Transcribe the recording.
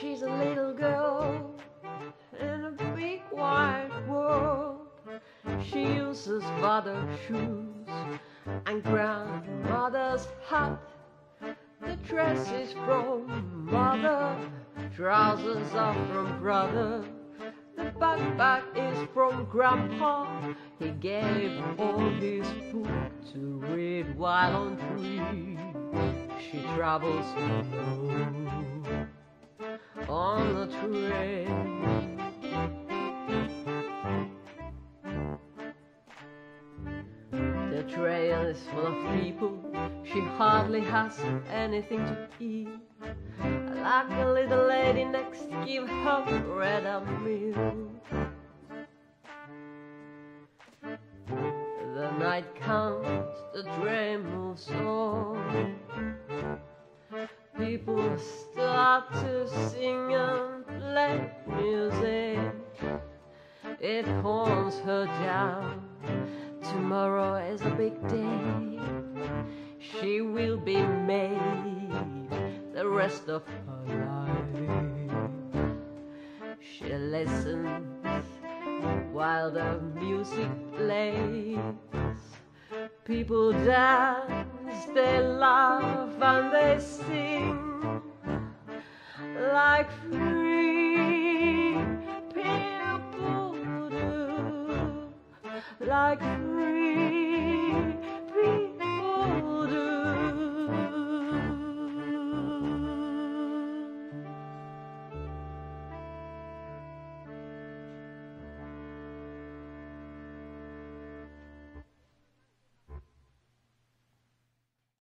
She's a little girl in a big wide world. She uses father's shoes and grandmother's hat. The dress is from mother, trousers are from brother. The backpack is from grandpa. He gave all his food to read while on tree. She travels alone on the train. The trail is full of people. She hardly has anything to eat. Like a little lady next, give her bread and milk. The night comes, the train moves on. People start to sing and play music. It calms her down. Tomorrow is a big day. She will be maid the rest of her life. She listens while the music plays. People dance, they laugh, and they sing like free people do, like free